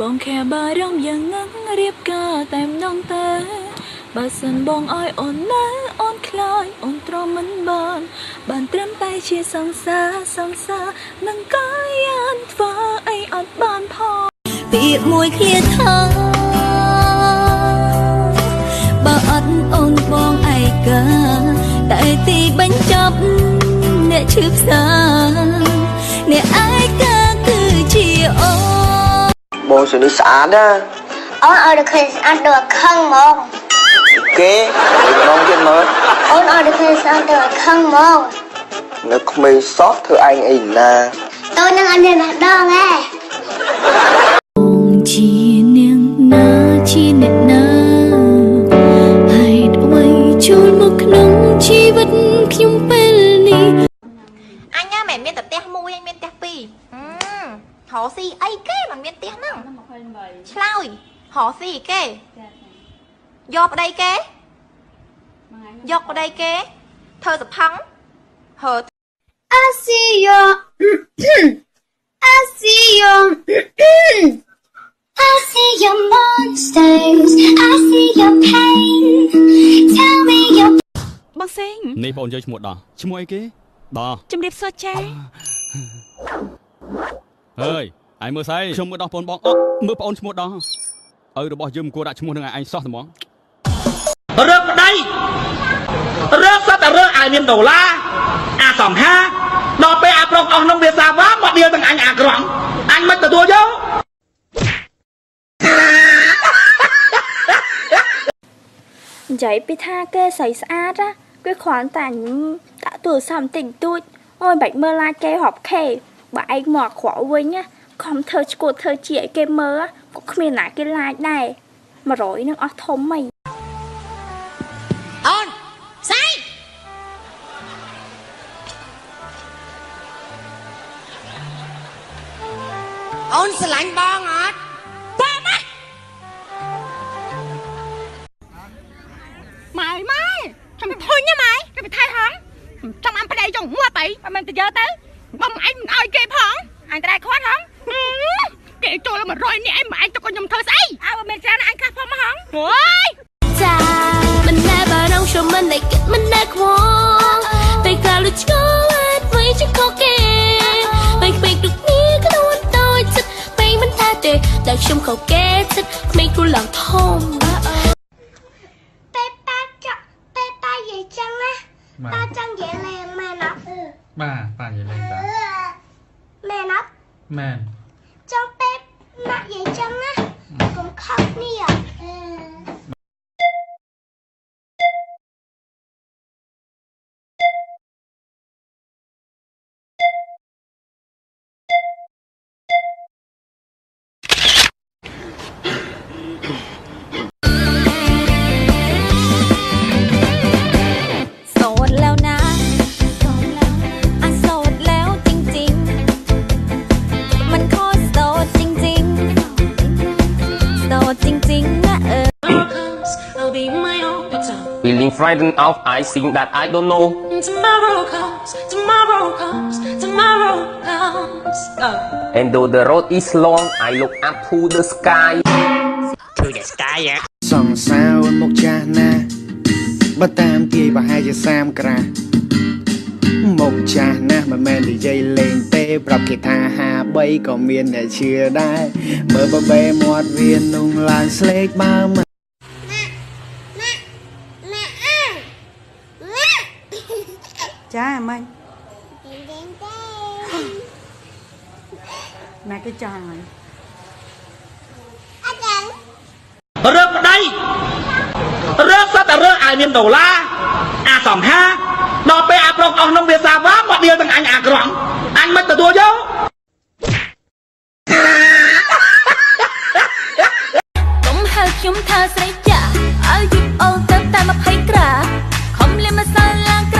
បងខែបារម្ភយ៉ាងណាស់រៀបការតែម្ដងតើបើសិនបងឲ្យអូនណាអូនខ្លាចអូនទ្រាំមិនបានបានត្រឹមតែជាសង្សារសង្សារនឹងកាយានធ្វើអីអត់បានផងពាក្យមួយឃ្លាថាបើអត់អូនបងឯកាតែទីបញ្ចប់អ្នកឈឺផ្សាអ្នកឯកាគឺជាអូន បងសនេះស្អាតណាអូនឲ្យតែឃើញស្អាតដូចខឹងហ្មងគេបងទៀតមើលអូនឲ្យតែឃើញស្អាតដូចខឹងហ្មងនៅក្មេងសោះធ្វើឯងអីណាតូននឹងអត់មានបេះដូងទេជា រកស៊ីអីគេមិនមានផ្ទះហ្នឹងឆ្លើយរកស៊ីគេយកប្តីគេយកប្តីគេធ្វើសផឹងហើ I see your I see your I see your monsters I see your pain Tell me your បងសេងនេះបងយើងឈ្មោះដោះឈ្មោះអីគេដោះជំរាបសួរចា៎ ហើយឯងមើលស្អីខ្ញុំមើលដោះបងបងអត់មើលបងឈ្មោះដោះឪរបស់យើងមិនគួរដាក់ឈ្មោះនឹងឯងសោះតែហ្មងរើសប្តីរើសសត្វតែរើសឲ្យមានដុល្លារអាសង្ហាដល់ពេលអាប្រុសអស់ក្នុងវាសាវ៉ាមកដៀលទាំងអញអាក្រង់អញមិនទទួលយកនិយាយពីថាគេស្រីស្អាតណាគេគ្រាន់តែដាក់ទូរស័ព្ទបន្តិចបន្តួចអូយបាច់មើលឡាយគេរាប់ខេ បើឯងមកអាក្រក់វិញណាខំធ្វើឈួតធ្វើជាឲ្យគេមើលក៏គ្មានណាគេឡាយដែរ100នឹងអស់ធំហីអូនស្អីអូនស្រឡាញ់បងអត់បាទម៉ាម៉ែម៉ែខ្ញុំធុញណាម៉ែគេទៅថៃហងចង់អាំប្តីចង់ងាប់អីអត់មែនទៅយកទៅ បងអញមិនអោយគេផងអញតែខ្វាត់ហងគេចូល100នាក់ឯងម៉ែអញទៅក៏ខ្ញុំធ្វើស្អីអើមិនច្រើនអញខ្លះផងហងអូយចាមិនណែបារម្ភខ្ញុំមិនដែលគិតមិនដែលខ្វ ត់ Feeling frightened of I think that I don't know. Tomorrow comes, tomorrow comes, tomorrow comes. Oh. And though the road is long, I look up to the sky. to the sky សង្សារអូនមកចាស់ណាស់បើតាមទាយប្រហែលជា30ក្រាស់មកចាស់ណាស់មិនមែននិយាយលេងទេ ប្រាប់គេថា53ក៏មានអ្នកជឿដែរមើលបបេមាត់វានុងឡើងស្លេកបើមិន ម៉ាក់អើម៉ាក់ ចាមិញទេទេទេម៉ែគេចង់ហើយអត់ចឹងរើសប្តីរើសសត្វតែរើសឲ្យមានដុល្លារអាសង្ហាដល់ពេលអាប្រុសអស់ក្នុងវាសាវ៉ាមកដៀលទាំងអញអាក្រង់អញមិនទទួលយកកុំហៅខ្ញុំថាស្រីចាឲ្យយូរអូទៅតែ20ក្រាខំលាមម្សៅឡើងក្រា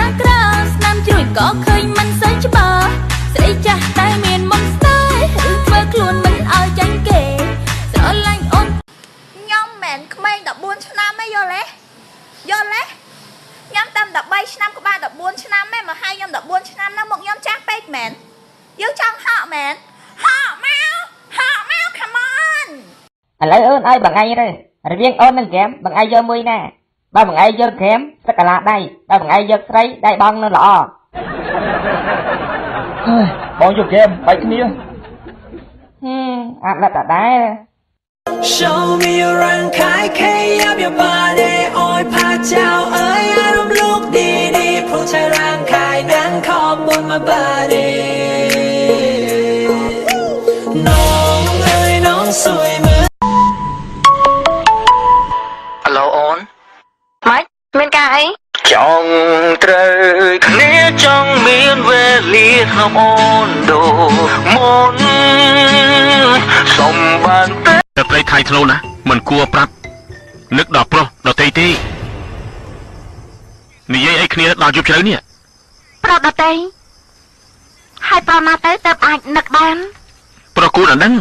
ក្រាស្នាមជ្រួយក៏ឃើញមិនសូវច្បាស់ស្រីចាស់តែមានមុនស្នេហ៍ឬធ្វើខ្លួនមិនឲ្យចាញ់គេស្រឡាញ់អូនខ្ញុំមិនមែនក្មេង14ឆ្នាំទេយល់ទេយល់ទេខ្ញុំតែ13ឆ្នាំក្បាល14ឆ្នាំទេមកហើយខ្ញុំ14ឆ្នាំហ្នឹងមកខ្ញុំចាស់ពេកមែនយើងចង់ហក់មែនហក់មកហក់មក come on ឥឡូវអូនឲ្យបងឯងរើសរវាងអូននិងហ្គេមបងឯងយកមួយណាបើបងឯងយកហ្គេមទឹកកន្លះដៃបើបងឯងយកស្រីដៃបងនៅល្អ បងយកហ្គេមបែកគ្នាហេអត់ដល់ដដែល Show me your rank I can't your body អោយផាចោ លាក្នុងអូនដូមុនសំបានទេតែត្រីថៃធ្នូណាមិនគួរប្រាប់នឹកដល់ប្រុសដល់ទីទេនិយាយអីគ្នាដល់យប់ជ្រៅនេះប្រាប់ដតីហើយប្រាប់ណាទៅទៅអាចនឹកបាន ប្រុសគួរដល់ដឹង